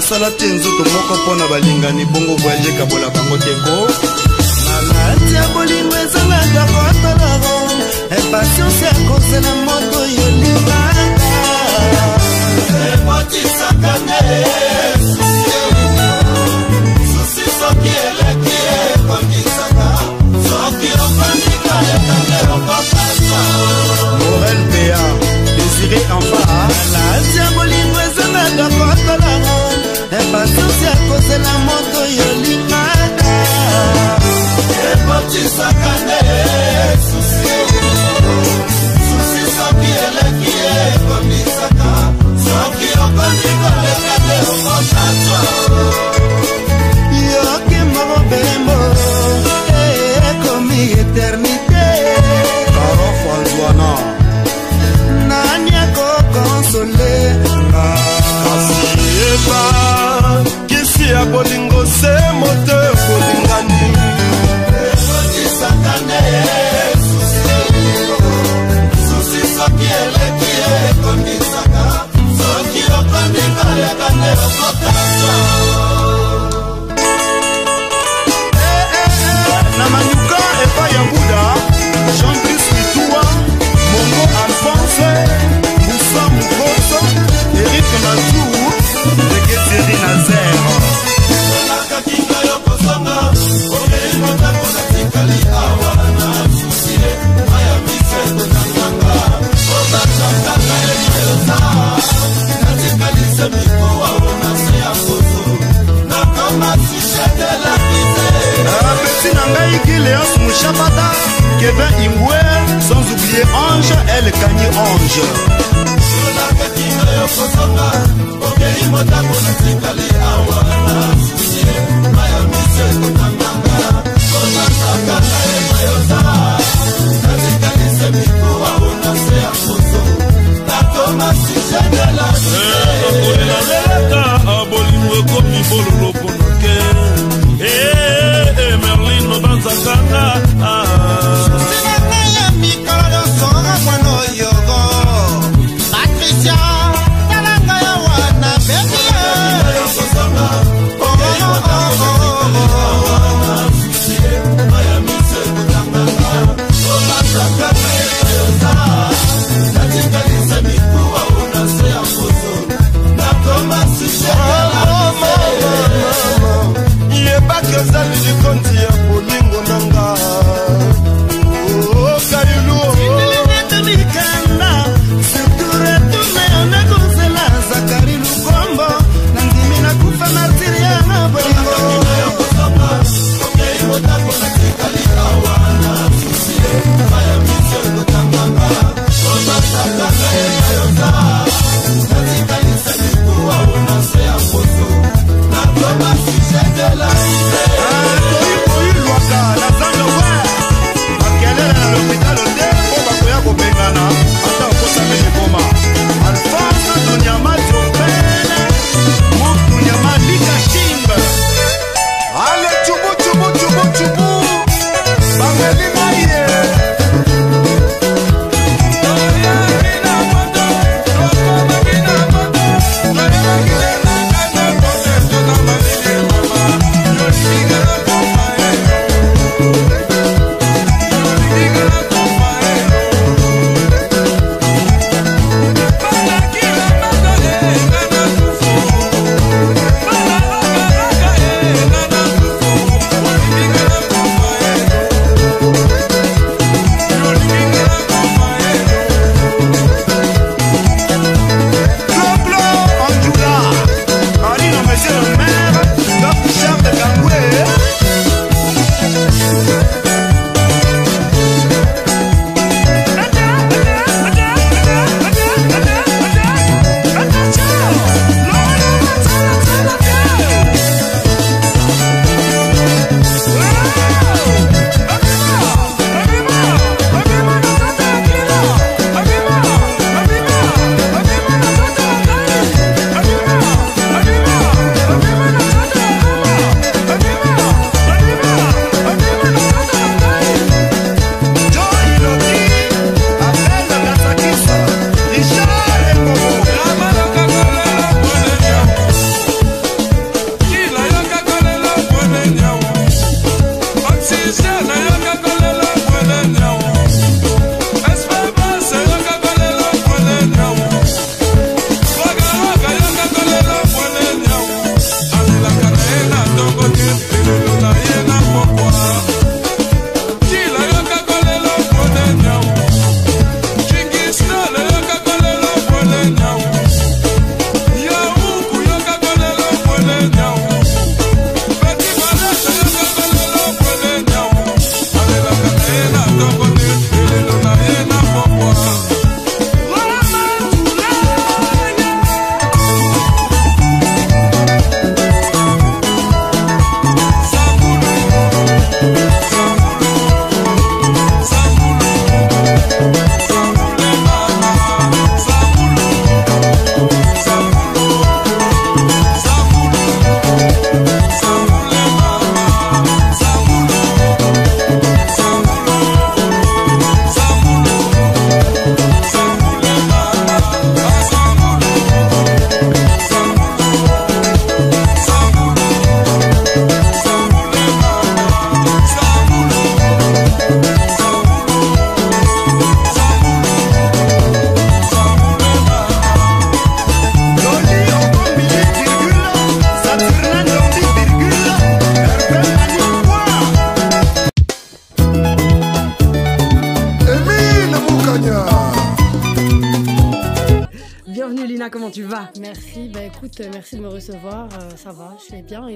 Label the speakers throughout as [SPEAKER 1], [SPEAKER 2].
[SPEAKER 1] nasala te nzoto moko mpo na balingani bongo voyage ekabola bango teko maladi ya bolingo ezangaka kotoloro impatience ya kozela moto yolingaka emotisaka nde.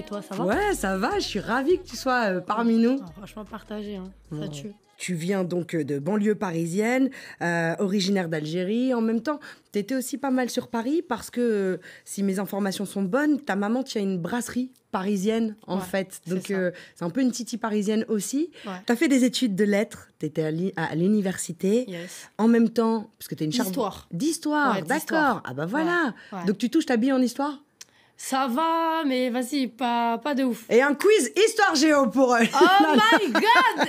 [SPEAKER 2] Toi ça va
[SPEAKER 3] Ouais, ça va, je suis ravie que tu sois euh, parmi nous.
[SPEAKER 2] Ah, Franchement partagé, hein. ça tue.
[SPEAKER 3] Tu viens donc euh, de banlieue parisienne, euh, originaire d'Algérie. En même temps, tu étais aussi pas mal sur Paris parce que, euh, si mes informations sont bonnes, ta maman tient une brasserie parisienne en
[SPEAKER 2] Ouais,
[SPEAKER 3] fait. Donc euh, c'est un peu une titi parisienne aussi.
[SPEAKER 2] Ouais.
[SPEAKER 3] Tu as fait des études de lettres, tu étais à l'uni- à l'université.
[SPEAKER 2] Yes.
[SPEAKER 3] En même temps, parce que tu es une charte
[SPEAKER 2] D'histoire.
[SPEAKER 3] D'histoire,
[SPEAKER 2] Ouais,
[SPEAKER 3] d'accord. Ah bah voilà. Donc tu touches ta bille en histoire?
[SPEAKER 2] Ça va, mais vas-y, pas, pas de ouf.
[SPEAKER 3] Et un quiz histoire géo pour eux.
[SPEAKER 2] Oh my god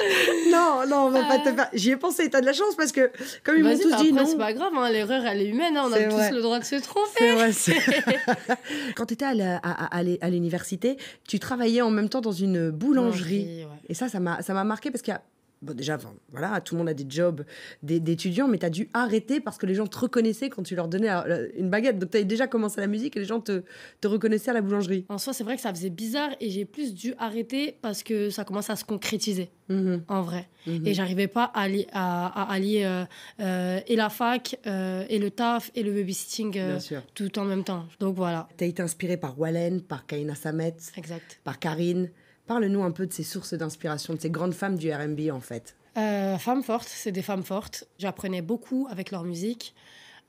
[SPEAKER 3] non, non, on va pas te faire. J'y ai pensé, t'as de la chance parce que comme ils m'ont tous
[SPEAKER 2] bah
[SPEAKER 3] dit
[SPEAKER 2] après,
[SPEAKER 3] non.
[SPEAKER 2] c'est pas grave, hein, l'erreur elle est humaine, hein, on a tous le droit de se tromper.
[SPEAKER 3] C'est vrai. c'est- Quand tu étais à la- à- à- l'université, tu travaillais en même temps dans une boulangerie.
[SPEAKER 2] Ouais.
[SPEAKER 3] Et ça, ça m'a ça m'a marqué parce qu'il y a. Bon, déjà, enfin, voilà, tout le monde a des jobs d'é- d'étudiants, mais tu as dû arrêter parce que les gens te reconnaissaient quand tu leur donnais euh, une baguette. Donc, tu avais déjà commencé la musique et les gens te, te reconnaissaient à la boulangerie.
[SPEAKER 2] En soi, c'est vrai que ça faisait bizarre et j'ai plus dû arrêter parce que ça commence à se concrétiser,
[SPEAKER 3] Mhm,
[SPEAKER 2] en vrai.
[SPEAKER 3] mhm.
[SPEAKER 2] Et j'arrivais pas à, allier- à, à allier euh, euh, et la fac, euh, et le taf, et le babysitting tout en même temps. Donc voilà,
[SPEAKER 3] Tu as été inspiré par Wallen, par Kaina Samet,
[SPEAKER 2] exact.
[SPEAKER 3] par Karine. Parle-nous un peu de ces sources d'inspiration, de ces grandes femmes du RB en fait.
[SPEAKER 2] Euh, femmes fortes, c'est des femmes fortes. J'apprenais beaucoup avec leur musique.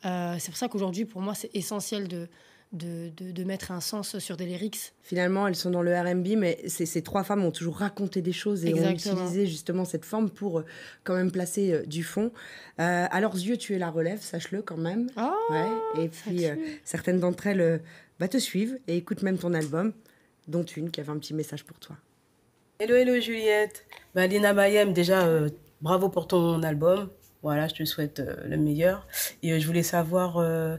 [SPEAKER 2] Euh, c'est pour ça qu'aujourd'hui, pour moi, c'est essentiel de, de, de, de mettre un sens sur des lyrics.
[SPEAKER 3] Finalement, elles sont dans le RB, mais ces, ces trois femmes ont toujours raconté des choses et ont utilisé justement cette forme pour euh, quand même placer euh, du fond. Euh, à leurs yeux, tu es la relève, sache-le quand même.
[SPEAKER 2] Ah,
[SPEAKER 3] Ouais. Et puis, euh, certaines d'entre elles bah, te suivent et écoutent même ton album, dont une qui avait un petit message pour toi.
[SPEAKER 4] Hello, hello Juliette. Bah, Lina Mayem, déjà, euh, bravo pour ton album. Voilà, je te souhaite euh, le meilleur. Et euh, je voulais savoir euh,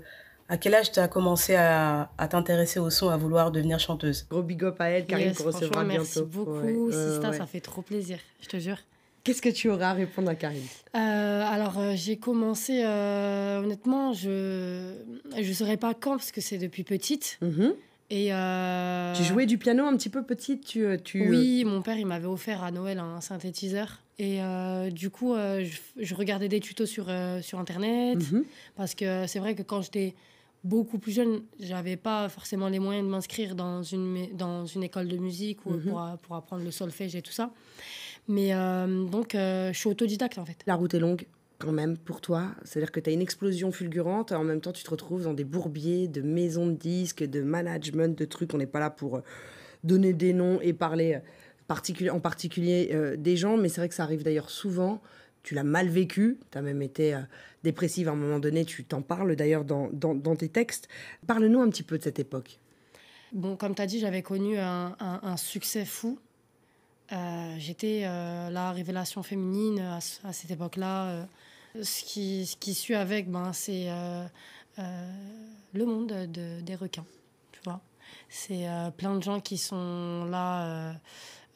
[SPEAKER 4] à quel âge tu as commencé à, à t'intéresser au son, à vouloir devenir chanteuse?
[SPEAKER 3] Gros big up à elle, Karine,
[SPEAKER 2] Yes,
[SPEAKER 3] qu'on recevra bientôt.
[SPEAKER 2] merci beaucoup,
[SPEAKER 3] Ouais,
[SPEAKER 2] Sista,
[SPEAKER 3] ouais.
[SPEAKER 2] ça fait trop plaisir, je te jure.
[SPEAKER 3] Qu'est-ce que tu auras à répondre à Karine?
[SPEAKER 2] Euh, alors, euh, j'ai commencé, euh, honnêtement, je ne saurais pas quand, parce que c'est depuis petite.
[SPEAKER 3] Mhm.
[SPEAKER 2] Et, euh,
[SPEAKER 3] Tu jouais du piano un petit peu petite tu, euh, tu,
[SPEAKER 2] Oui, mon père, il m'avait offert à Noël un synthétiseur. Et euh, du coup, euh, je, je regardais des tutos sur, euh, sur Internet.
[SPEAKER 3] Mhm.
[SPEAKER 2] Parce que c'est vrai que quand j'étais beaucoup plus jeune, j'avais pas forcément les moyens de m'inscrire dans une, dans une école de musique ou
[SPEAKER 3] Mhm.
[SPEAKER 2] pour, pour apprendre le solfège et tout ça. Mais euh, donc, euh, je suis autodidacte en fait.
[SPEAKER 3] La route est longue quand même pour toi. C'est-à-dire que tu as une explosion fulgurante. En même temps, tu te retrouves dans des bourbiers de maisons de disques, de management, de trucs. On n'est pas là pour euh, donner des noms et parler euh, en particulier euh, des gens. Mais c'est vrai que ça arrive d'ailleurs souvent. Tu l'as mal vécu. Tu as même été dépressive à un moment donné. Tu t'en parles d'ailleurs dans, dans, tes textes. Parle-nous un petit peu de cette époque.
[SPEAKER 2] Bon, comme tu as dit, j'avais connu un succès fou. Euh, J'étais euh, la révélation féminine à, à cette époque-là. Euh, ce, qui, ce qui suit avec, ben, c'est le monde de, des requins. Tu vois C'est plein de gens qui sont là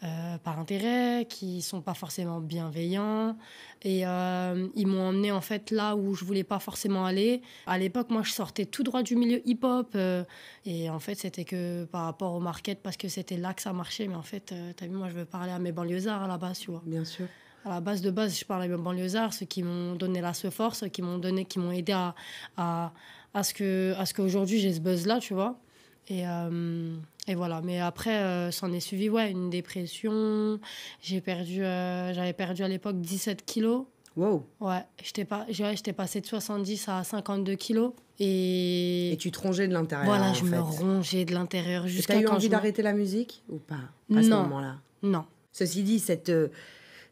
[SPEAKER 2] euh, par intérêt, qui sont pas forcément bienveillants. Et euh, ils m'ont emmené en fait là où je voulais pas forcément aller. À l'époque, moi, je sortais tout droit du milieu hip-hop. euh, et en fait, c'était que par rapport au market, parce que c'était là que ça marchait. Mais en fait, euh, t'as vu, moi, je veux parler à mes banlieusards à la base, tu vois.
[SPEAKER 3] Bien sûr.
[SPEAKER 2] À la base de base, je parlais à mes banlieusards, ceux qui m'ont donné la force, ceux qui m'ont donné, qui m'ont aidé à, à, à ce que, à ce qu'aujourd'hui j'ai ce buzz là, tu vois. Et, euh, Et voilà. Mais après, euh, s'en est suivi, ouais, une dépression. J'ai perdu, euh, j'avais perdu à l'époque 17 kilos.
[SPEAKER 3] Wow.
[SPEAKER 2] Ouais, j'étais pas, ouais, j'étais passé de 70 à 52 kilos. Et,
[SPEAKER 3] Et tu te rongeais de l'intérieur.
[SPEAKER 2] voilà,
[SPEAKER 3] en
[SPEAKER 2] je
[SPEAKER 3] fait.
[SPEAKER 2] me rongeais de l'intérieur jusqu'à
[SPEAKER 3] T'as eu envie
[SPEAKER 2] me-
[SPEAKER 3] d'arrêter la musique ou pas? À ce
[SPEAKER 2] Non.
[SPEAKER 3] moment-là?
[SPEAKER 2] Non.
[SPEAKER 3] Ceci dit, cette, euh,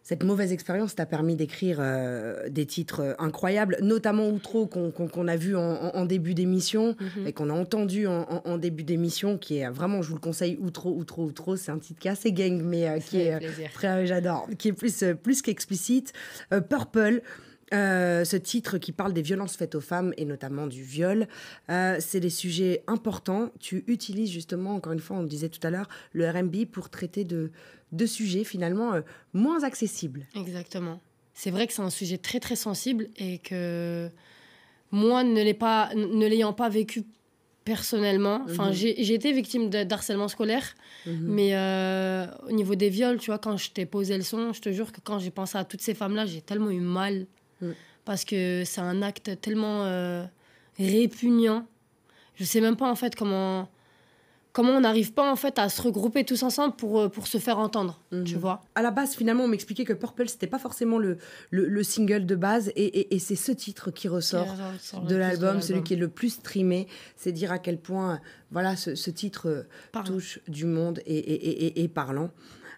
[SPEAKER 3] cette mauvaise expérience t'a permis d'écrire euh, des titres euh, incroyables, notamment Outro qu'on a vu en, début d'émission
[SPEAKER 2] Mhm.
[SPEAKER 3] et qu'on a entendu en, en- en début d'émission, qui est euh, vraiment, je vous le conseille, Outro, Outro, Outro. C'est un titre qui est assez gang, mais euh, qui est j'adore, qui est plus, plus qu'explicite. Purple. Euh, ce titre qui parle des violences faites aux femmes et notamment du viol, euh, c'est des sujets importants. Tu utilises justement, encore une fois, on le disait tout à l'heure, le RB pour traiter de, de sujets finalement euh, moins accessibles.
[SPEAKER 2] Exactement. C'est vrai que c'est un sujet très très sensible et que moi, ne l'ai pas, ne l'ayant pas vécu personnellement, enfin
[SPEAKER 3] Mhm.
[SPEAKER 2] j'ai j'ai été victime d'harcèlement scolaire, mais euh, au niveau des viols, tu vois, quand je t'ai posé le son, je te jure que quand j'ai pensé à toutes ces femmes-là, j'ai tellement eu mal
[SPEAKER 3] Mhm.
[SPEAKER 2] parce que c'est un acte tellement euh, répugnant. Je sais même pas en fait comment comment on n'arrive pas en fait à se regrouper tous ensemble pour, euh, pour se faire entendre, tu
[SPEAKER 3] Mhm.
[SPEAKER 2] vois.
[SPEAKER 3] À la base, finalement, on m'expliquait que Purple, c'était pas forcément le, le, le single de base, et, et- et c'est ce titre qui ressort.
[SPEAKER 2] Qui ressort le
[SPEAKER 3] de l'album, celui qui est le plus streamé, c'est dire à quel point voilà ce, ce titre euh, touche du monde et, et, et- et- et parlant.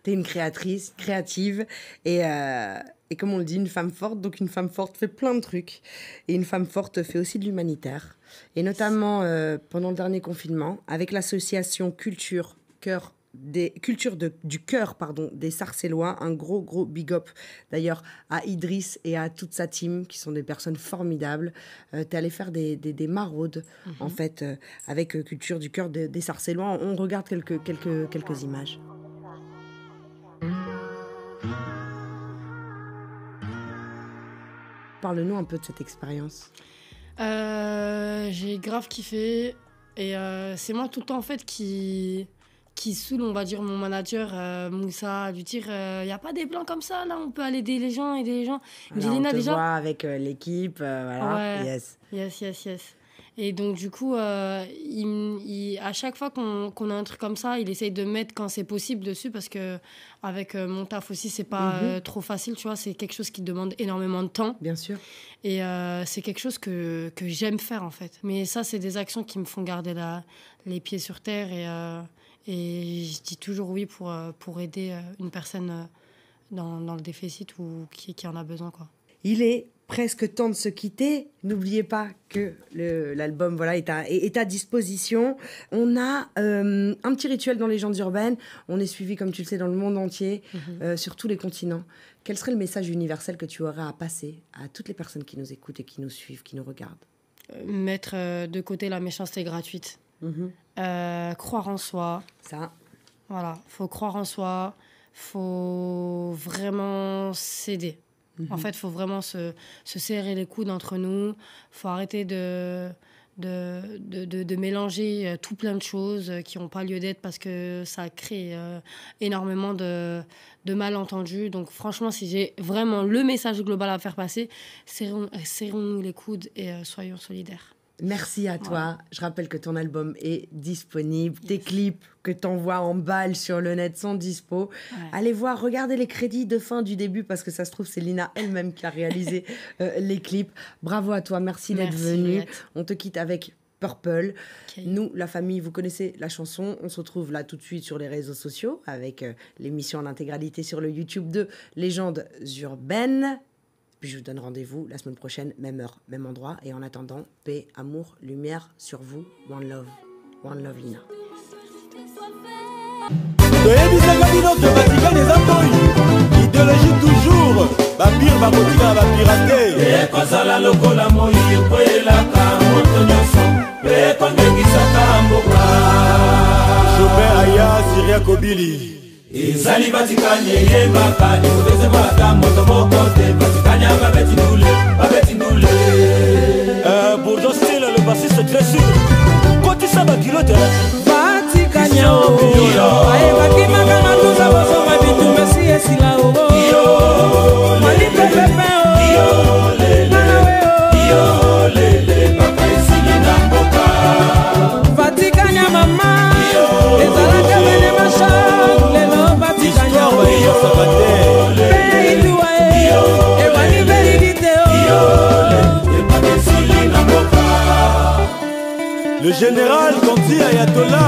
[SPEAKER 3] Tu es une créatrice, créative, et, euh, et comme on le dit, une femme forte. Donc une femme forte fait plein de trucs. Et une femme forte fait aussi de l'humanitaire. Et notamment euh, pendant le dernier confinement, avec l'association Culture Cœur des cultures de, du cœur pardon des Sarcellois un gros gros big up d'ailleurs à Idriss et à toute sa team qui sont des personnes formidables euh, t'es allé faire des, des, des maraudes en fait euh, avec euh, culture du cœur de- des Sarcellois on regarde quelques quelques quelques images Parle-nous un peu de cette expérience.
[SPEAKER 2] Euh, j'ai grave kiffé. Et euh, c'est moi tout le temps en fait qui, qui saoule, on va dire, mon manager euh, Moussa, à lui dire il n'y a pas des plans comme ça, là, on peut aller aider les gens, aider les gens. Il me dit déjà.
[SPEAKER 3] avec l'équipe, voilà.
[SPEAKER 2] Ouais.
[SPEAKER 3] Yes.
[SPEAKER 2] Yes, yes, yes. Et donc, du coup, euh, il à chaque fois qu'on qu'on a un truc comme ça, il essaye de mettre quand c'est possible dessus parce que avec euh, mon taf aussi, c'est pas
[SPEAKER 3] Mhm.
[SPEAKER 2] euh, trop facile, tu vois. C'est quelque chose qui demande énormément de temps.
[SPEAKER 3] Bien sûr.
[SPEAKER 2] Et c'est quelque chose que, que j'aime faire, en fait. Mais ça, c'est des actions qui me font garder la, les pieds sur terre. Et, et je dis toujours oui pour, pour aider une personne dans, dans le déficit ou qui, qui en a besoin, quoi.
[SPEAKER 3] Il est presque temps de se quitter. N'oubliez pas que l'album voilà, est, à, est- est à disposition. On a euh, un petit rituel dans Légendes urbaines. On est suivi, comme tu le sais, dans le monde entier, euh, sur tous les continents. Quel serait le message universel que tu aurais à passer à toutes les personnes qui nous écoutent et qui nous suivent, qui nous regardent?
[SPEAKER 2] Euh, Mettre de côté la méchanceté gratuite. Euh, croire en soi.
[SPEAKER 3] Ça,
[SPEAKER 2] Voilà, faut croire en soi, faut vraiment s'aider. En fait, faut vraiment se, se serrer les coudes entre nous, faut arrêter de, de, de, de- de mélanger euh, tout plein de choses euh, qui n'ont pas lieu d'être parce que ça crée euh, énormément de, de malentendus. Donc franchement, si j'ai vraiment le message global à faire passer, serrons- serrons-nous les coudes et euh, soyons solidaires.
[SPEAKER 3] Merci à toi. Je rappelle que ton album est disponible. Tes clips que t'envoies en balle sur le net sont dispo. Allez voir, regardez les crédits de fin du début parce que ça se trouve, c'est Lina elle-même qui a réalisé euh, les clips. Bravo à toi. Merci d'être venue. On te quitte avec Purple. Nous, la famille, vous connaissez la chanson. On se retrouve là tout de suite sur les réseaux sociaux avec euh, l'émission en intégralité sur le YouTube de Légendes urbaines. Puis je vous donne rendez-vous la semaine prochaine, même heure, même endroit. Et en attendant, paix, amour, lumière sur vous. One love. One love, Lina.
[SPEAKER 5] toyebisaka bino ke vatikani eza toi idéologie toujours bapire bakotika na bapira te
[SPEAKER 6] ekozala lokola moi ekweyelaka moto nyonso mpe ekongengisaka mboka
[SPEAKER 5] joubert aya siria kobili
[SPEAKER 6] ezali batikani eyembaka ekotesemaka moto moko te. Batikani ya babeti ndule babeti ndule.
[SPEAKER 5] Eh, Bourdo stile le basiste très sur kotisa bakilote
[SPEAKER 7] batikani bayebakimaka na kozwa
[SPEAKER 6] e. te mpe liduwa ye
[SPEAKER 7] ebwani mpe libite
[SPEAKER 5] le général kondi ayatola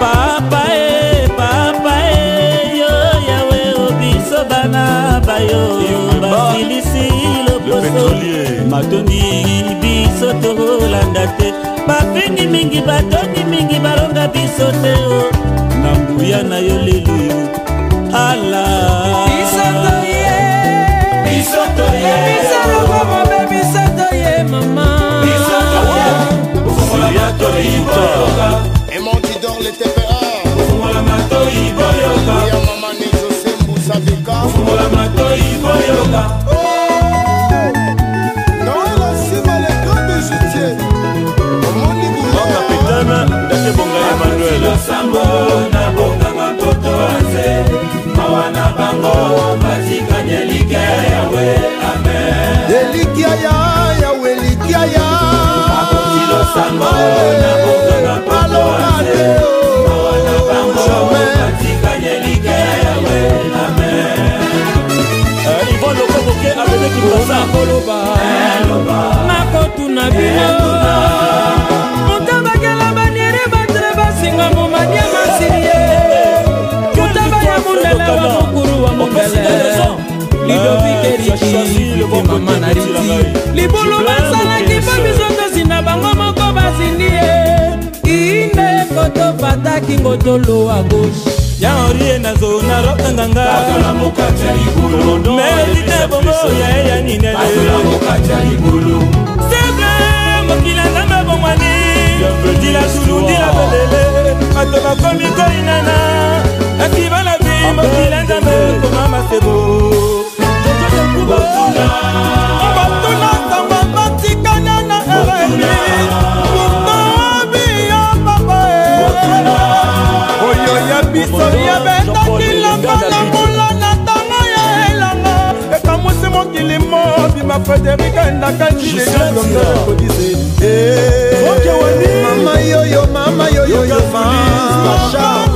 [SPEAKER 7] papa e papa e yo yawe obiso bana bayo. Basilisi loposo. matondi biso tokolanda te. Bafingi mingi batongi mingi balonga biso te o. Na mbuya na yo lelo yo kosala
[SPEAKER 8] bisoto ye
[SPEAKER 7] bisoto ye
[SPEAKER 8] bisaloko mobe bisoto ye mama
[SPEAKER 7] bisoto ye
[SPEAKER 9] ofuya toyikoyoka emonti dor le tepera bongo
[SPEAKER 5] tolo a gauche. Ya
[SPEAKER 7] henrie na zo na rob na
[SPEAKER 8] nganga merite bongo ya ye
[SPEAKER 7] ya ninele sebe mokila nzambe bomwani. Ndila sulu ndila belele. Bato bakomi koinana. Kasi balobi mokila nzambe koma masebo.
[SPEAKER 8] Eh. mama frederika endakaki leakodise
[SPEAKER 9] mama yoyo mama
[SPEAKER 5] yoyoyo masha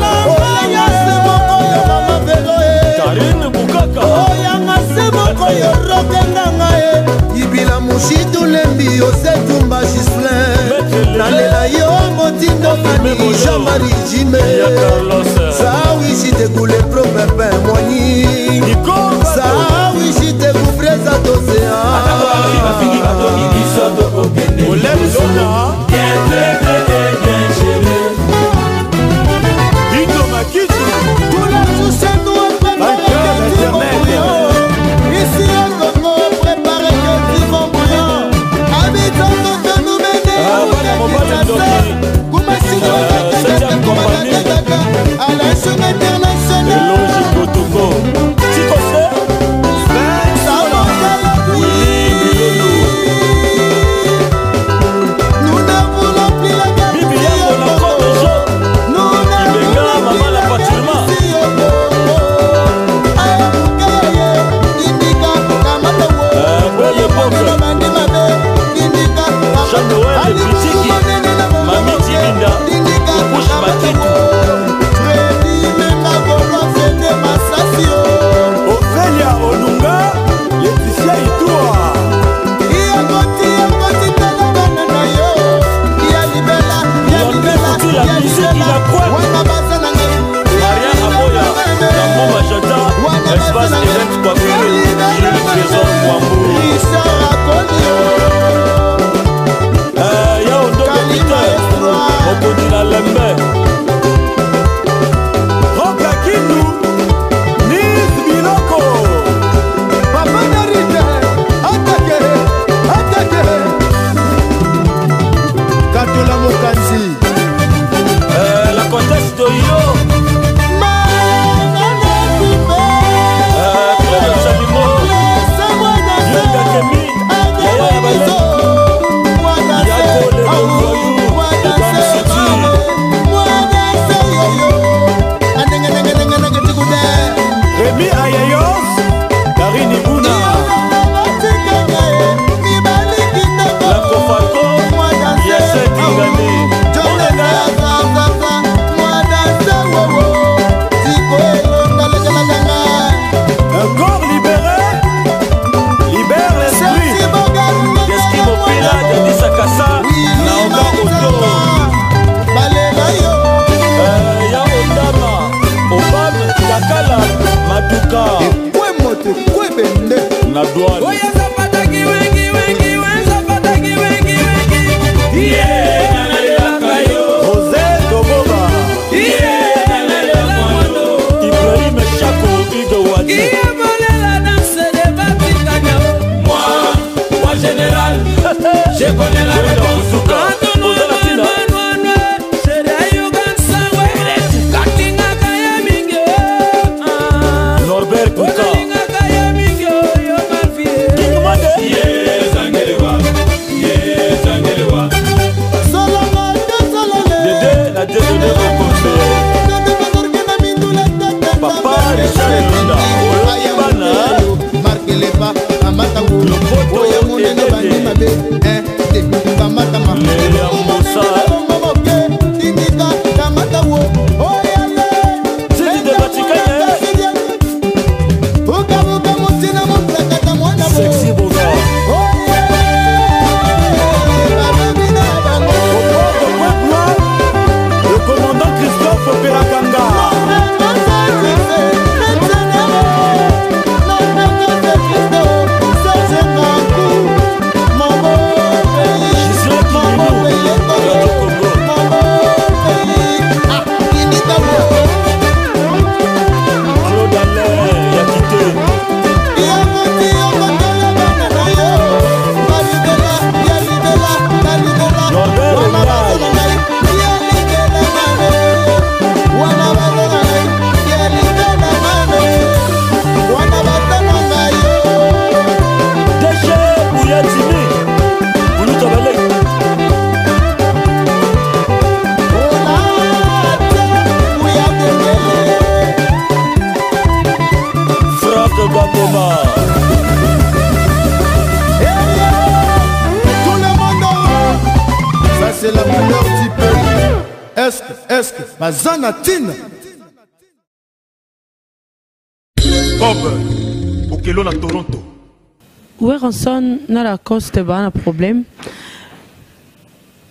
[SPEAKER 5] na
[SPEAKER 10] lacoste baa na problème.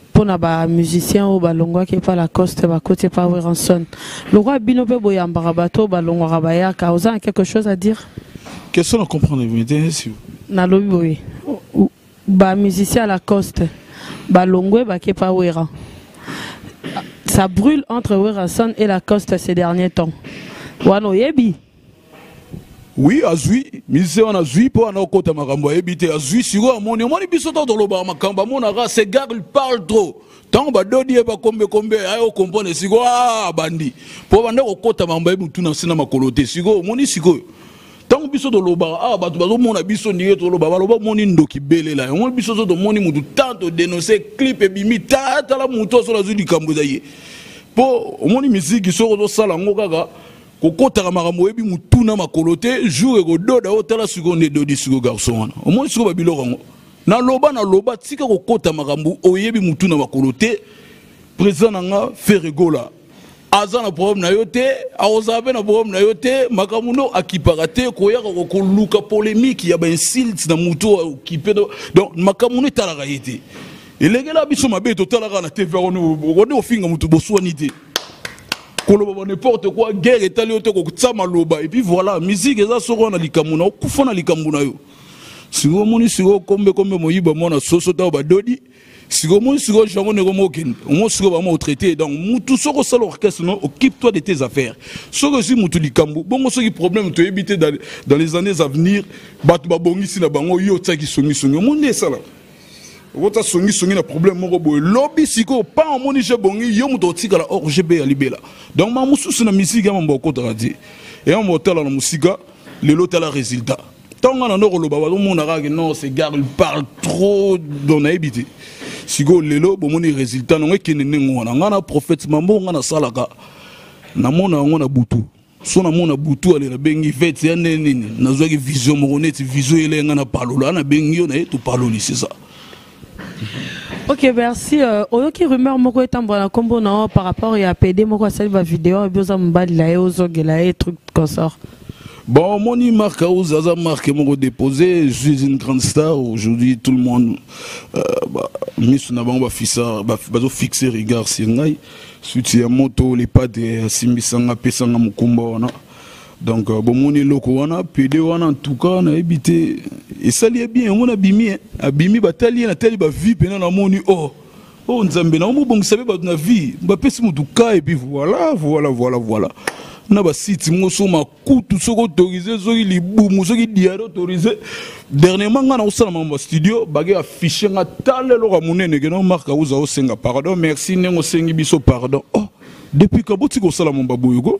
[SPEAKER 10] Mpona bamusicien oyo balongwaki epa lacoste bakoti epa weranson lokwa bino mpe boyambaka bato oyo balongwaka bayaka oza na quelque chose à dire?
[SPEAKER 11] Question à comprendre, vous m'intéressez
[SPEAKER 10] nalobi boye. Bamusicien à lacoste balongwe bake epa wera ça brûle entre weranson et lacoste ces derniers temps. Wana oyebi
[SPEAKER 11] oui azwi. Musicien wana azwi mpo wana okota makambo ayebi te. Azwi sikoyo amoni. Omoni biso ntango tolobaka makambo amonaka segar parle trop. Ntango badodi ye bakombekombe aye okompone sikoyo a bandi. Mpo banda kokota makambo ayebi mutu na nse na makolo te. Sikoyo omoni sikoyo ntango biso tolobaka awa bato bazomona biso ndenge toloba baloba omoni ndoki belela omoni biso so tomoni mutu tan todenonse clip ebimi ta tala mutu aso nazwi likambo eza ye mpo omoni misiki soki ozosala yango kaka kokotaka makambo oyebi mutu na makolo te jour ekododa otala sikoyo nde edodi sikoyo garson wana. Omoni sikoyo babiloko yango. Naloba naloba tika kokota makambo oyebi mutu na makolo te président na nga feregola aza na problème na yo te akozala mpe na problème na yo te makambo no akipaka te koyaka koluka polémique ya bainsulte na motu okipe donc makambo no etalaka ye te. Elengela biso mabe totalaka na tv okone ofinga motu boswani te koloba ba n'importe quoi guerre etali yo te kotia maloba. Et puis voilà musique eza soko wana likambo na okufa na likambo na yo. Sikoyo omoni sikoyo kombe kombe moyiba mwana soso ntango badodi sikoyo omoni sikoyo jango ndenge mokende omoni sikoyo bama otraité donc mutu soki osala orchestre no occupe toi de tes affaires. Soki ozwi mutu likambo bongo soki problème toyebi te dans dans les années à venir bato babongisi na bango yo otiaki songisongi. Omoni nde esalaka okota songisongi na problème moko boye. Lobi sikoyo pa omoni je bongi yo moto otikala or gb ya libela. Donc ma mosusu na misiki ya mambo okotaka te eya mambo otala na mosika lelo otala résultat. Ntango na ndo koloba bazomona kaka non segar il parle trop don nayebi te. Sikoyo lelo bomoni résultat nango ekende ndenge wana. Nga na prophète mambo nga nasalaka namona yango na butu. So namona butu ale nabengi fete ya ndenge nini? Nazwaki vision moko neti vision ele nga na palola nabengi yo na ye topaloli c'est ça
[SPEAKER 10] ok merci euh, oyoki rumeur moko etambola na nkombo na yo par rapport ya pd moko asali bavideo ebi oza mobalila ye ozongela ye truc consort
[SPEAKER 11] Bon, Moni Marc Aouz, Aza Marc moko déposé, je suis une grande star. Aujourd'hui, tout le monde, euh, bah, mis sur n'avant ba fissa, ba bazo fixer regard sur ngai. Suite ya moto, les pas de Simbisanga, Pesanga Mukumba, wana. Donc euh, bomoni eloko wana pede wana cas nayebi te esali ye bien omona abimi eh. abimi batali ye natali bavie mpena namoni o o nzambe na omobongisa mpe bato na vie. Bapesi motu ka epuis voilà voilà voilà voilà. Na basite moso makutu soki autorise soki libumu soki diare autorise dernièrement ngai na kosala mambo ya studio bake afishe nga tala eloko ya monene keno mark auza osenga pardon merci ndenge osengi biso pardon. Oh depuis ka boti kosala mambo ya boye ko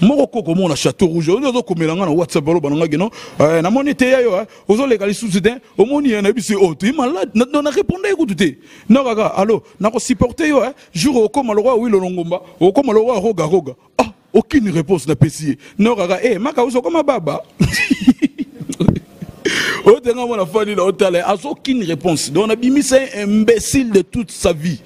[SPEAKER 11] moko koko mona chateau rouge. Oyo ozokomela nga na whatsapp aloba nanga geno. Namoni te ya yo ozoleka lisusu te. Omoni ye nayebi se o toyi malade. Nareponda ye kutu te. No kaka nakosupporte yo jour okóma lokwa wilo longomba okóma lokwa rogaroga ah aucune réponse napesi ye no kaka e maka oso okóma baba. Oyo tenga mona fani na otala aucune réponse. Donc nabimisa imbécile de toute sa vie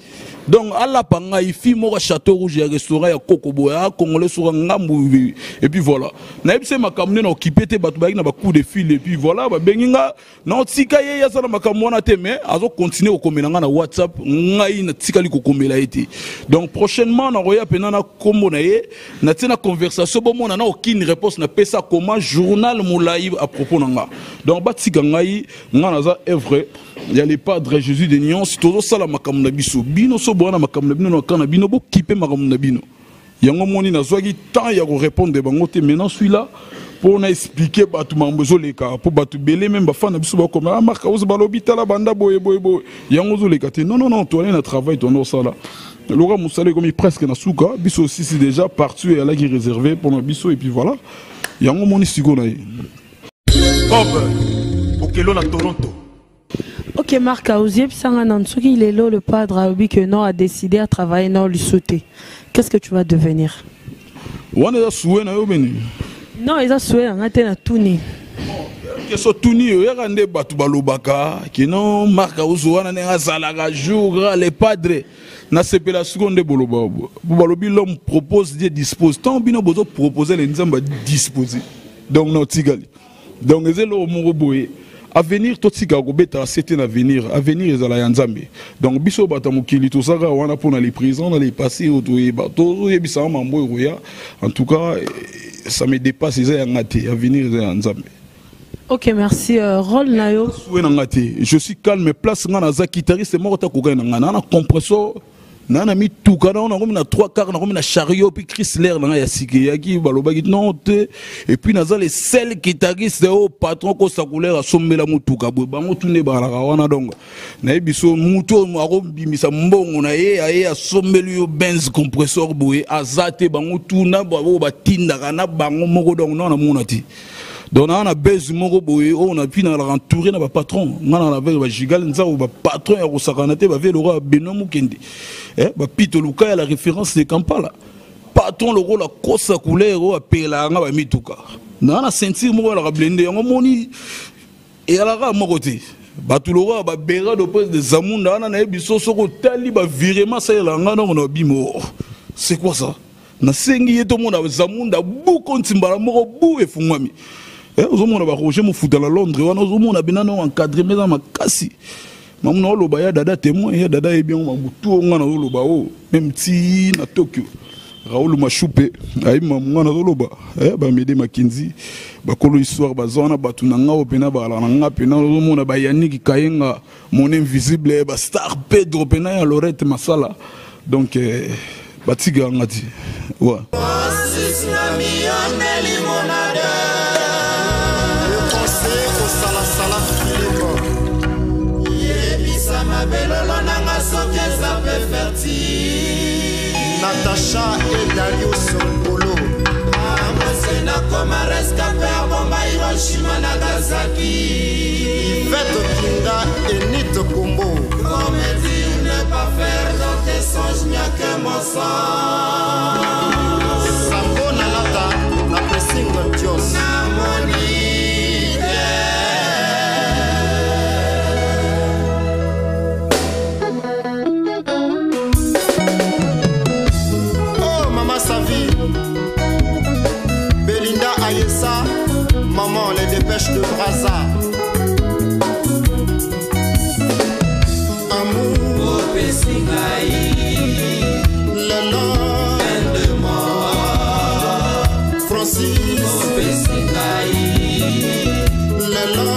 [SPEAKER 11] donc alapa ngai fi moko château rouge ya restaurant ya koko boye akongole soka ngambu et puis voilà. Nayebi se makambo nde na okipe te bato bayaki na bacoup de fil. Et puis voilà babengi nga naotika ye asala makambo wana te mais azokontinue kokomela nga na whatsapp ngai natikali kokomela ye te donc prochainement nakoya mpena na nkombo na ye natie na conversation bomona na aucune réponse napesa koma journal molai à propos na nga. Donc batika ngai nga naza œuvre ya le padre jésus de nyonso tozosala makambo na biso bino so boya na makambo na bino na kaka na bino bokipe makambo na bino. Yango moni nazwaki temps ya korépondre bango te maintenant suis là mpo na explike bato makambo ezoleka. Mpo bato ebele meme bafan na biso bakoma amarka ozo balobi tala banda boye boye boye. Yango ozoleka te. Non non non toale na travail toanda kosala loka mosala ekomi presque na suka biso osisi déjà partout eyalaki réservé mpona biso et puis voilà. Yango moni sikoyo na ye.
[SPEAKER 5] Bob okelo na toronto
[SPEAKER 10] Ok, Marc Aouzieb Nansuki, Lelo, le padre Aobi que non a décidé à travailler dans le sauté. Qu'est-ce que tu vas devenir?
[SPEAKER 11] Wana eza suwe na yo beni?
[SPEAKER 10] Non, ils ont souhaité en atteindre tout ni.
[SPEAKER 11] keso tuni oyaka nde bato balobaka kino mark auzo wana ndenge azalaka jour le padre nasepela sikoyo nde boloba balobi l'homme propose dieu dispose. Ntango bino bozopropose le nzambe adispose donc naotikali donc eza eloko moko boye avenir totikaka kobetaka se te na avenir avenir ezala ya nzambe donc biso bato ya mokili tozalaka wana mpona les présents na les passé oyo toyeba toyebisaka mambo oyo koya en tout cas eh, ça me dépasse eza yanga te avenir eza ya nzambe
[SPEAKER 10] Ok, merci. Euh, rôle
[SPEAKER 11] na nga te je suis calme place nga naza guitariste moko ta kokai na nga na compressor naa na mituka nango nakomi na trois quart nakomi na chariot puis chrysler na nga ya sika eyaki balobaki non te. Et puis naza le sel guitariste oyo patron kosakulere asombela motuka boye bango tune balaka wana donc. Nayebi so mutu oyo akobimisa mbongo na ye aye asombeli yo benz compressor boye aza te. Bango tuna oyo batindaka na bango moko donc. Nao namona te donc naa na bese moko boye oyo na mpi nalaka entouré na bapatron nga na avec bagigal nzambo bapatron ya kosakana te bave lokola beno mokende Eh, bapito luka ya la référence de kampala. Patron lokola kosa couleur oyo apelaka nga bamituka naa na ceinture moko yalaka blende yango moni. Eyalaka moko te bato lokola babera de prince de zamunda wana nayebi so soki otali bavirement asalelaka nga noko na bimo c'est quoi ça? Nasengi ye tomona zamunda buko ntimbala moko bu efungwami ozomona baroger mofuta na londres wana ozomona bena no encadre me eza makasi. Mamuna oloba ya dada témoin ya dada yebi yango mabutu o nga nazoloba o. Meme ti na tokyo raoul mashupe ayebi mamu nga nazoloba eh, bamede makinzi bakolo histoire baza wana bato na nga oyo mpena balaka na nga mpena ozomona bayaniki kayenga mon invisible bastar pedro mpena ya lorette masala. Donc eh, batika yanga ti wa
[SPEAKER 12] jean edario songolo amose
[SPEAKER 13] nakoma rescape abomba hiroshima nagasaki.
[SPEAKER 12] Ivete kinga enite kombo.
[SPEAKER 13] Comédie ne pas faire dans tes songes mieux que mon sang
[SPEAKER 14] Love.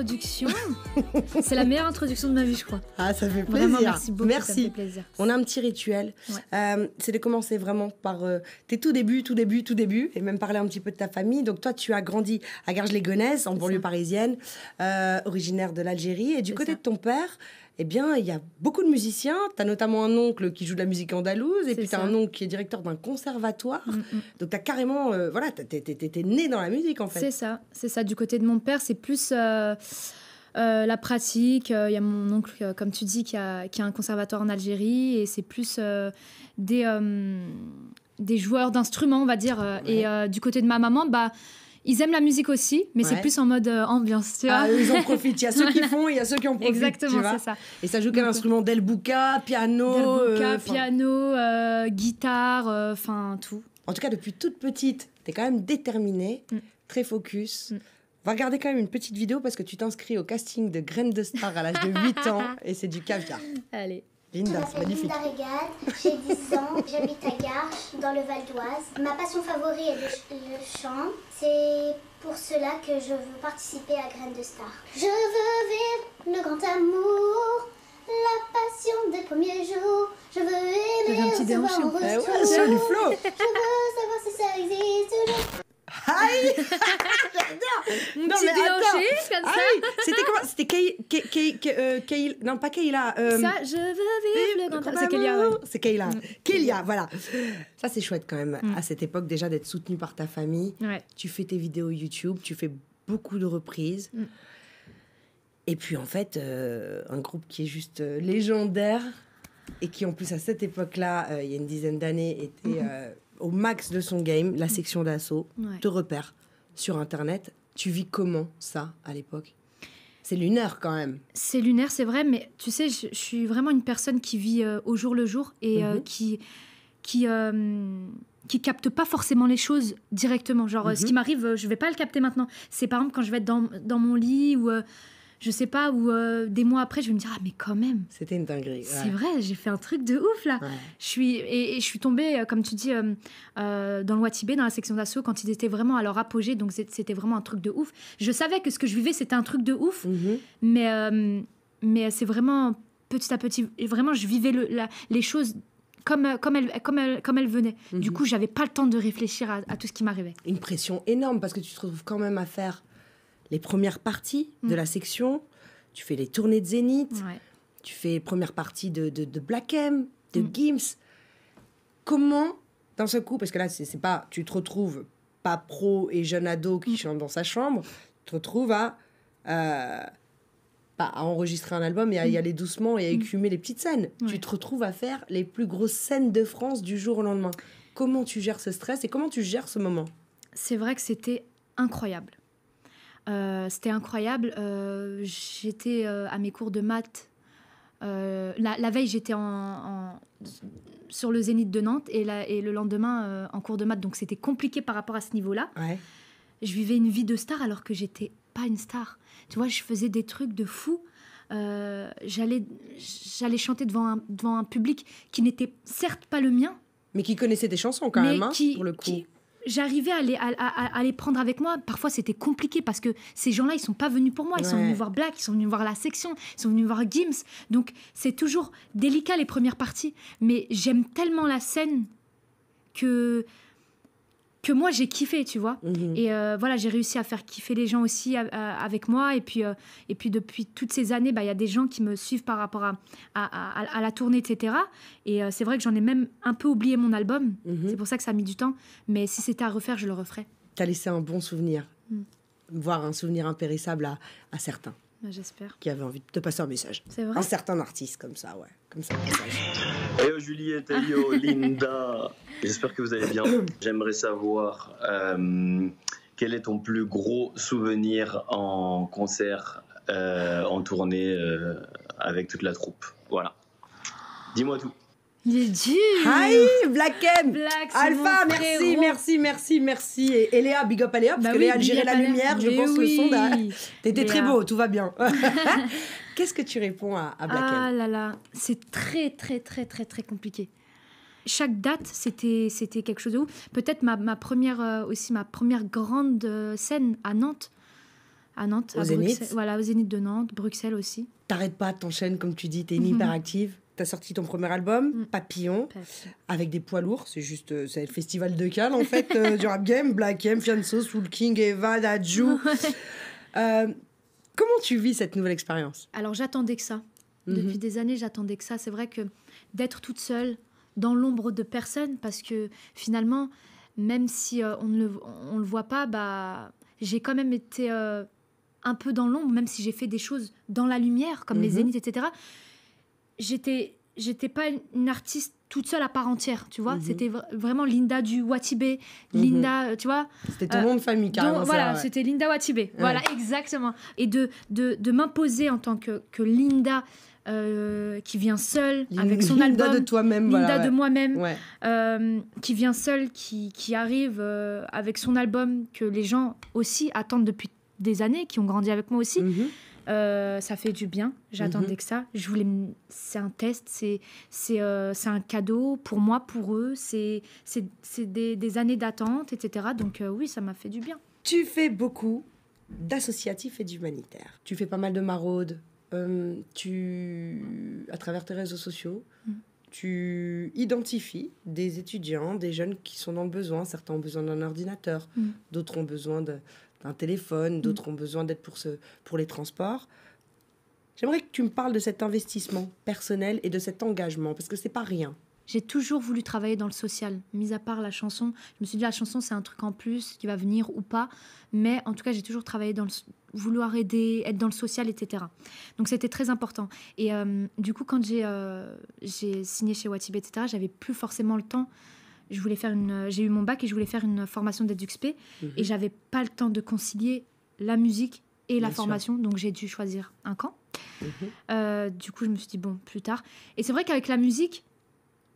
[SPEAKER 14] Introduction C'est la meilleure introduction de ma vie, je crois.
[SPEAKER 3] Ah, ça fait plaisir.
[SPEAKER 14] Vraiment, merci beaucoup. Ça me fait plaisir.
[SPEAKER 3] On a un petit rituel. Euh, c'est de commencer vraiment par euh, tes tout débuts, tout début, tout début, et même parler un petit peu de ta famille. Donc toi, tu as grandi à Garges-les-Gonesse, en banlieue parisienne, euh, originaire de l'Algérie. Et du côté de ton père, eh bien, il y a beaucoup de musiciens. Tu as notamment un oncle qui joue de la musique andalouse, et puis tu as
[SPEAKER 14] ça.
[SPEAKER 3] un oncle qui est directeur d'un conservatoire. Donc tu as carrément, voilà, t'es- t'es né dans la musique en fait.
[SPEAKER 14] C'est ça, c'est ça. Du côté de mon père, c'est plus euh, la pratique. Euh, Il y a mon oncle, euh, comme tu dis, qui a, qui a un conservatoire en Algérie, et c'est plus des, des joueurs d'instruments, on va dire. Et du côté de ma maman, bah, ils aiment la musique aussi, mais c'est plus en mode euh, ambiance, tu vois.
[SPEAKER 3] Ah, ils en profitent. Il y a ceux qui font, il y a ceux qui en profitent.
[SPEAKER 14] Exactement, c'est ça.
[SPEAKER 3] Et ça joue quel instrument Del Bouca, piano euh,
[SPEAKER 14] piano, euh, guitare, enfin tout.
[SPEAKER 3] En tout cas, depuis toute petite, tu es quand même déterminée,
[SPEAKER 14] Mm.
[SPEAKER 3] très focus. Va regarder quand même une petite vidéo parce que tu t'inscris au casting de Graines de Star à l'âge de 8 ans et c'est du caviar.
[SPEAKER 14] Allez.
[SPEAKER 3] Linda, c'est magnifique.
[SPEAKER 15] Linda Régal, j'ai 10 ans, j'habite à Garches, dans le Val d'Oise. Ma passion favorite est le, ch- le chant. C'est pour cela que je veux participer à Graines de Star. Je veux vivre le grand amour, la passion des premiers jours. Je veux aimer
[SPEAKER 14] un petit fait.
[SPEAKER 3] Eh
[SPEAKER 15] retour.
[SPEAKER 3] ouais.
[SPEAKER 15] Je veux savoir si ça existe toujours.
[SPEAKER 3] Aïe
[SPEAKER 14] Mon
[SPEAKER 3] Non mais attends.
[SPEAKER 14] comme ça.
[SPEAKER 3] C'était comment C'était Kay... Kay... Kay... Kay- euh, Kay- Non, pas Kayla. euh,
[SPEAKER 14] Ça, je veux vivre le grand amour. C'est
[SPEAKER 3] amour.
[SPEAKER 14] ouais.
[SPEAKER 3] C'est Kayla.
[SPEAKER 14] Mm.
[SPEAKER 3] Kélia, voilà. Ça, c'est chouette quand même,
[SPEAKER 14] Mm.
[SPEAKER 3] à cette époque déjà, d'être soutenue par ta famille.
[SPEAKER 14] Ouais.
[SPEAKER 3] Tu fais tes vidéos YouTube, tu fais beaucoup de reprises.
[SPEAKER 14] Mm.
[SPEAKER 3] Et puis, en fait, euh, un groupe qui est juste euh, légendaire et qui, en plus, à cette époque-là, il y a une dizaine d'années, était au max de son game, la section d'assaut,
[SPEAKER 14] Ouais.
[SPEAKER 3] te repère sur Internet. Tu vis comment, ça, à l'époque? C'est lunaire, quand même.
[SPEAKER 14] C'est lunaire, c'est vrai, mais tu sais, je, je suis vraiment une personne qui vit euh, au jour le jour et euh,
[SPEAKER 3] Mhm.
[SPEAKER 14] qui qui euh, qui capte pas forcément les choses directement. Genre, ce
[SPEAKER 3] Mhm.
[SPEAKER 14] qui m'arrive, je vais pas le capter maintenant. C'est par exemple quand je vais être dans, dans mon lit ou je sais pas, ou euh, des mois après, je vais me dire, ah, mais quand même.
[SPEAKER 3] C'était une dinguerie.
[SPEAKER 14] C'est vrai, j'ai fait un truc de ouf là. Je suis et, et je suis tombée, euh, comme tu dis, euh, euh, dans le Watibé, dans la section d'assaut, quand ils étaient vraiment à leur apogée. Donc c'était vraiment un truc de ouf. Je savais que ce que je vivais, c'était un truc de ouf,
[SPEAKER 3] Mhm.
[SPEAKER 14] mais mais c'est vraiment petit à petit. et Vraiment, je vivais le, la- les choses comme comme elles comme elles, comme elles venaient. Du
[SPEAKER 3] Mhm.
[SPEAKER 14] coup, j'avais pas le temps de réfléchir à, à tout ce qui m'arrivait.
[SPEAKER 3] Une pression énorme parce que tu te retrouves quand même à faire les premières parties de
[SPEAKER 14] Mm.
[SPEAKER 3] la section. Tu fais les tournées de Zénith.
[SPEAKER 14] Ouais.
[SPEAKER 3] Tu fais les premières parties de, de, de Black M, de
[SPEAKER 14] Mm.
[SPEAKER 3] Gims. Comment, d'un seul coup, parce que là, c'est pas, tu te retrouves pas pro et jeune ado
[SPEAKER 14] Mm.
[SPEAKER 3] qui chante dans sa chambre, tu te retrouves à, euh, pas à enregistrer un album et à y
[SPEAKER 14] Mm.
[SPEAKER 3] aller doucement et à
[SPEAKER 14] Mm.
[SPEAKER 3] écumer les petites scènes.
[SPEAKER 14] Ouais.
[SPEAKER 3] Tu te retrouves à faire les plus grosses scènes de France du jour au lendemain. Comment tu gères ce stress et comment tu gères ce moment?
[SPEAKER 14] C'est vrai que c'était incroyable. Euh, c'était incroyable. Euh, j'étais euh, à mes cours de maths. La, la veille, j'étais en, en- sur le Zénith de Nantes et, la- et le lendemain en cours de maths. Donc c'était compliqué par rapport à ce niveau-là.
[SPEAKER 3] Ouais.
[SPEAKER 14] Je vivais une vie de star alors que j'étais pas une star. Tu vois, je faisais des trucs de fou. J'allais, j'allais chanter devant un, devant un public qui n'était certes pas le mien,
[SPEAKER 3] Mais qui connaissait tes chansons quand
[SPEAKER 14] mais
[SPEAKER 3] même, hein,
[SPEAKER 14] qui,
[SPEAKER 3] pour le coup.
[SPEAKER 14] qui- j'arrivais à les, à, à- à les prendre avec moi. Parfois, c'était compliqué parce que ces gens-là, ils sont pas venus pour moi. Ils sont venus voir Black, ils sont venus voir la section, ils sont venus voir Gims. Donc, c'est toujours délicat les premières parties. Mais j'aime tellement la scène que que moi j'ai kiffé, tu vois.
[SPEAKER 3] Mhm.
[SPEAKER 14] Et euh, voilà, j'ai réussi à faire kiffer les gens aussi à- à- avec moi. Et puis, euh, et puis depuis toutes ces années, bah, il y a des gens qui me suivent par rapport à, à, la tournée, etc. Et euh, c'est vrai que j'en ai même un peu oublié mon album.
[SPEAKER 3] Mhm.
[SPEAKER 14] C'est pour ça que ça a mis du temps. Mais si c'était à refaire, je le referais.
[SPEAKER 3] T'as laissé un bon souvenir,
[SPEAKER 14] Mm.
[SPEAKER 3] voire un souvenir impérissable à, à certains
[SPEAKER 14] Bah, J'espère.
[SPEAKER 3] qui avaient envie de te passer un message.
[SPEAKER 14] C'est vrai
[SPEAKER 3] Un certain artiste comme ça, ouais. Comme ça, un message.
[SPEAKER 16] Hello Juliette, hello Linda. J'espère que vous allez bien. J'aimerais savoir euh, quel est ton plus gros souvenir en concert, euh, en tournée euh, avec toute la troupe. Voilà. Dis-moi tout.
[SPEAKER 14] Il est dur
[SPEAKER 3] Hi, Black M
[SPEAKER 14] Black, c'est
[SPEAKER 3] Alpha, merci, merci, merci, merci. Et, et Léa, big up à Léa, parce
[SPEAKER 14] Bah
[SPEAKER 3] que
[SPEAKER 14] oui,
[SPEAKER 3] Léa,
[SPEAKER 14] up
[SPEAKER 3] la lumière, je pense, le son.
[SPEAKER 14] oui.
[SPEAKER 3] d'a- T'étais très beau, tout va bien. Qu'est-ce que tu réponds à, à Black
[SPEAKER 14] Ah
[SPEAKER 3] M
[SPEAKER 14] là là, c'est très très très très très compliqué. Chaque date, c'était c'était quelque chose de ouf. Peut-être ma, ma première euh, aussi ma première grande euh, scène à Nantes, à Nantes,
[SPEAKER 3] Au
[SPEAKER 14] à
[SPEAKER 3] Zénith.
[SPEAKER 14] Bruxelles, voilà au Zénith de Nantes, Bruxelles aussi.
[SPEAKER 3] T'arrêtes pas, t'enchaînes, comme tu dis, t'es une
[SPEAKER 14] Mhm.
[SPEAKER 3] hyperactive. T'as sorti ton premier album,
[SPEAKER 14] Mm.
[SPEAKER 3] Papillon, avec des poids lourds. C'est juste, euh, c'est le festival de Cannes, en fait, euh, du rap game. Black M, Fianso, Soul King, Eva, Daju. Euh, comment tu vis cette nouvelle expérience?
[SPEAKER 14] Alors j'attendais que ça.
[SPEAKER 3] Mhm.
[SPEAKER 14] Depuis des années, j'attendais que ça. C'est vrai que d'être toute seule, dans l'ombre de personne, parce que finalement, même si euh, on ne le, on le voit pas, bah, j'ai quand même été un peu dans l'ombre, même si j'ai fait des choses dans la lumière, comme les
[SPEAKER 3] Mhm.
[SPEAKER 14] zéniths, etc. J'étais, j'étais pas une artiste toute seule à part entière, tu vois.
[SPEAKER 3] Mhm.
[SPEAKER 14] C'était vra- vraiment Linda du Watibé,
[SPEAKER 3] Mhm.
[SPEAKER 14] Linda, euh, tu vois.
[SPEAKER 3] C'était ton nom de famille, carrément,
[SPEAKER 14] donc, Voilà,
[SPEAKER 3] ouais.
[SPEAKER 14] c'était Linda Watibé.
[SPEAKER 3] Ouais.
[SPEAKER 14] Voilà, exactement. Et de, de, de m'imposer en tant que, que Linda euh, qui vient seule
[SPEAKER 3] Lin-
[SPEAKER 14] avec son
[SPEAKER 3] Linda
[SPEAKER 14] album.
[SPEAKER 3] de toi-même,
[SPEAKER 14] Linda
[SPEAKER 3] voilà,
[SPEAKER 14] de moi-même. Euh, qui vient seule, qui, qui arrive euh, avec son album que les gens aussi attendent depuis des années, qui ont grandi avec moi aussi.
[SPEAKER 3] Mhm.
[SPEAKER 14] Euh, ça fait du bien. J'attendais
[SPEAKER 3] Mhm.
[SPEAKER 14] que ça. Je voulais. C'est un test. C'est c'est euh, c'est un cadeau pour moi, pour eux. C'est c'est c'est des, des années d'attente, etc. Donc euh, oui, ça m'a fait du bien.
[SPEAKER 3] Tu fais beaucoup d'associatifs et d'humanitaires. Tu fais pas mal de maraudes. euh, tu, à travers tes réseaux sociaux,
[SPEAKER 14] Mm.
[SPEAKER 3] tu identifies des étudiants, des jeunes qui sont dans le besoin. Certains ont besoin d'un ordinateur,
[SPEAKER 14] Mm.
[SPEAKER 3] d'autres ont besoin de- d'un téléphone, d'autres ont besoin d'aide pour, ce, pour les transports. J'aimerais que tu me parles de cet investissement personnel et de cet engagement, parce que c'est pas rien.
[SPEAKER 14] J'ai toujours voulu travailler dans le social, mis à part la chanson. Je me suis dit, la chanson, c'est un truc en plus qui va venir ou pas. Mais en tout cas, j'ai toujours travaillé dans le vouloir aider, être dans le social, etc. Donc c'était très important. Et euh, du coup, quand j'ai euh, signé chez Watibé, etc., j'avais plus forcément le temps. Je voulais faire une, j'ai eu mon bac et je voulais faire une formation d'EduxP.
[SPEAKER 3] Mhm.
[SPEAKER 14] Et j'avais pas le temps de concilier la musique et la
[SPEAKER 3] Bien sûr.
[SPEAKER 14] formation. Donc j'ai dû choisir un camp.
[SPEAKER 3] Mhm.
[SPEAKER 14] Euh, du coup, je me suis dit, bon, plus tard. Et c'est vrai qu'avec la musique,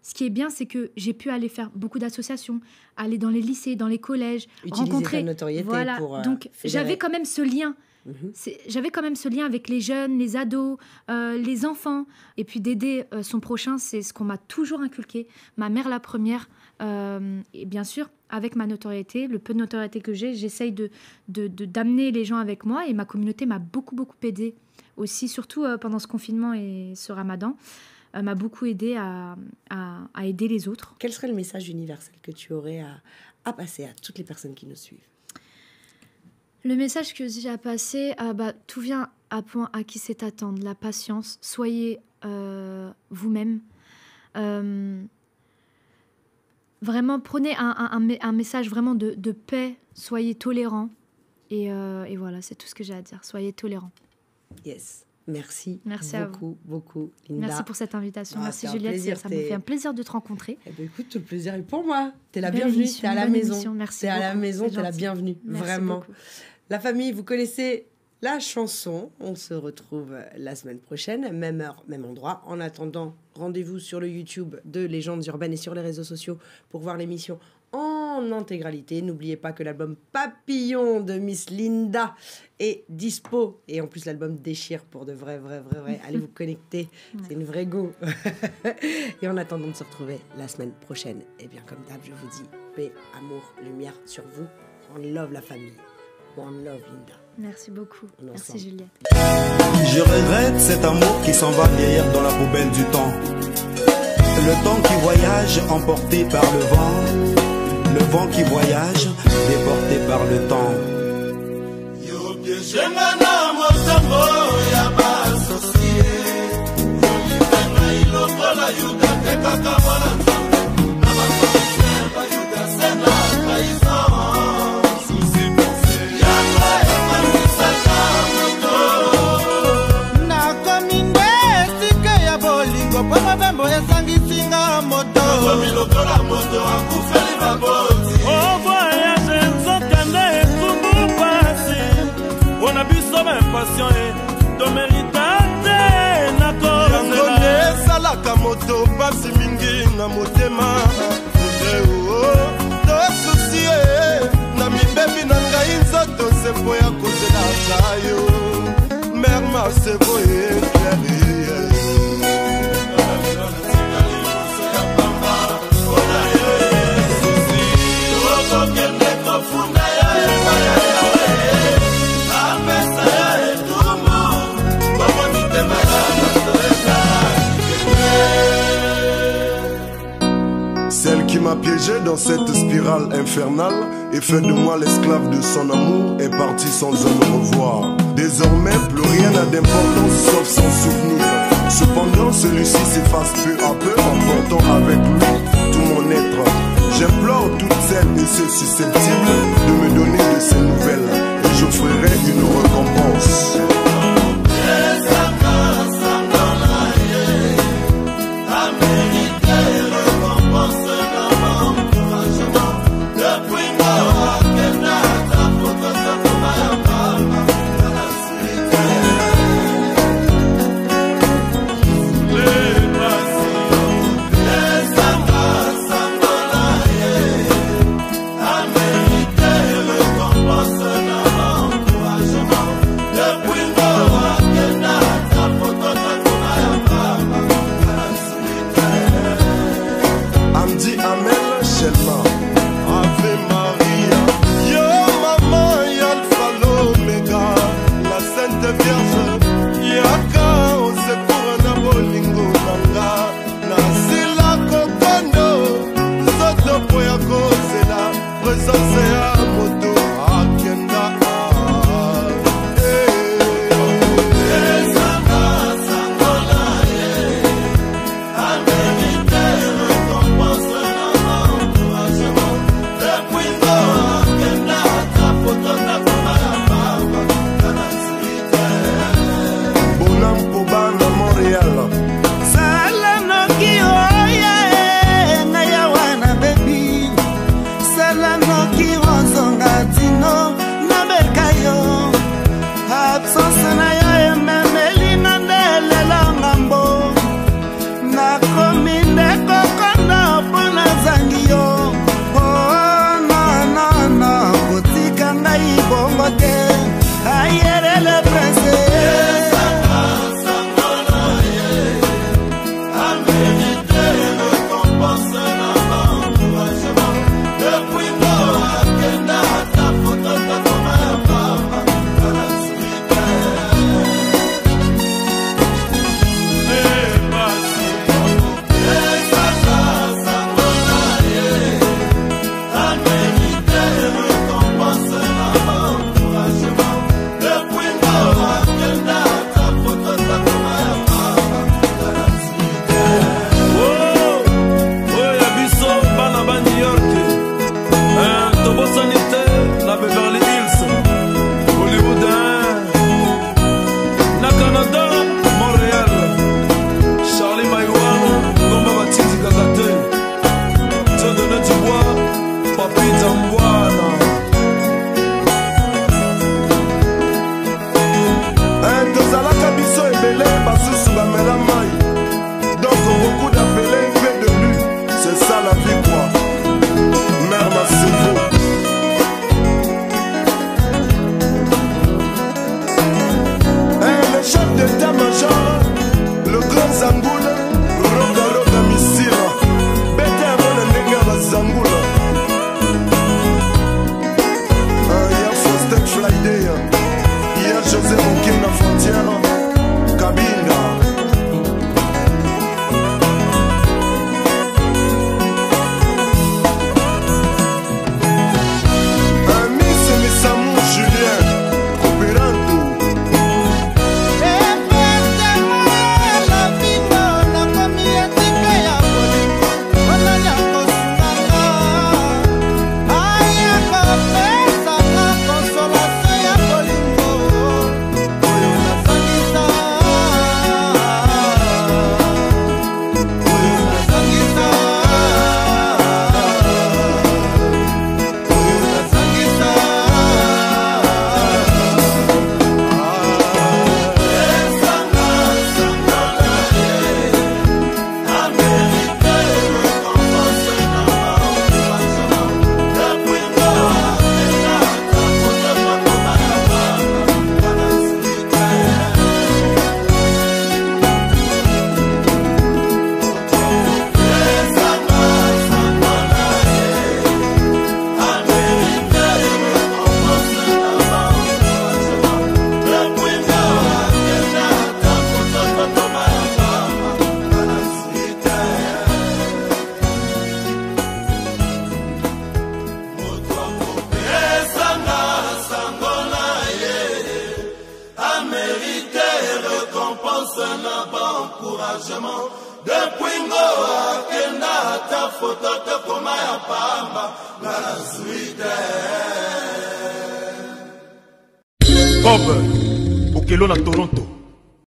[SPEAKER 14] ce qui est bien, c'est que j'ai pu aller faire beaucoup d'associations, aller dans les lycées, dans les collèges,
[SPEAKER 3] Utiliser
[SPEAKER 14] rencontrer.
[SPEAKER 3] ta notoriété
[SPEAKER 14] voilà.
[SPEAKER 3] pour, euh,
[SPEAKER 14] Donc j'avais quand même ce lien.
[SPEAKER 3] Mhm.
[SPEAKER 14] J'avais quand même ce lien avec les jeunes, les ados, euh, les enfants. Et puis d'aider euh, son prochain, c'est ce qu'on m'a toujours inculqué. Ma mère la première. euh, et bien sûr, avec ma notoriété, le peu de notoriété que j'ai, j'essaye de d'amener les gens avec moi. Et ma communauté m'a beaucoup, beaucoup aidé aussi, surtout pendant ce confinement et ce ramadan. m'a beaucoup aidé à, à- à aider les autres.
[SPEAKER 3] Quel serait le message universel que tu aurais à, à passer à toutes les personnes qui nous suivent?
[SPEAKER 14] Le message que j'ai à passer, ah bah, tout vient à point à qui c'est attendre, la patience. Soyez euh, vous-même. Euh, vraiment, prenez un, un- un me- un message vraiment de, de paix. Soyez tolérants. Et, euh, et voilà, c'est tout ce que j'ai à dire. Soyez tolérants.
[SPEAKER 3] Yes. Merci,
[SPEAKER 14] Merci
[SPEAKER 3] beaucoup, beaucoup, Linda.
[SPEAKER 14] Merci pour cette invitation.
[SPEAKER 3] Ah,
[SPEAKER 14] Merci Juliette.
[SPEAKER 3] plaisir,
[SPEAKER 14] ça me fait un plaisir de te rencontrer.
[SPEAKER 3] Eh ben, écoute, tout le plaisir est pour moi. T'es la bienvenue, t'es à la maison. T'es à la maison, t'es la bienvenue, vraiment.
[SPEAKER 14] beaucoup.
[SPEAKER 3] La famille, vous connaissez la chanson. On se retrouve la semaine prochaine, même heure, même endroit. En attendant, rendez-vous sur le YouTube de Légendes Urbaines et sur les réseaux sociaux pour voir l'émission en intégralité. N'oubliez pas que l'album Papillon de Miss Linda est dispo. Et en plus, l'album déchire pour de vrai, vrai, vrai, vrai. Allez vous connecter. C'est une vraie go. et en attendant de se retrouver la semaine prochaine, et bien comme d'hab, je vous dis paix, amour, lumière sur vous. One love la famille. One love Linda.
[SPEAKER 14] Merci beaucoup. Merci
[SPEAKER 3] ensemble.
[SPEAKER 14] Juliette.
[SPEAKER 1] Je regrette cet amour qui s'en va vieillir dans la poubelle du temps. Le temps qui voyage emporté par le vent. Le vent qui voyage déporté par le temps. Piégé dans cette spirale infernale et fait de moi l'esclave de son amour est partie sans un revoir. Désormais, plus rien n'a d'importance sauf son souvenir. Cependant, celui-ci s'efface peu à peu en portant avec lui tout mon être. J'implore toutes celles et ceux susceptibles
[SPEAKER 9] ememeli na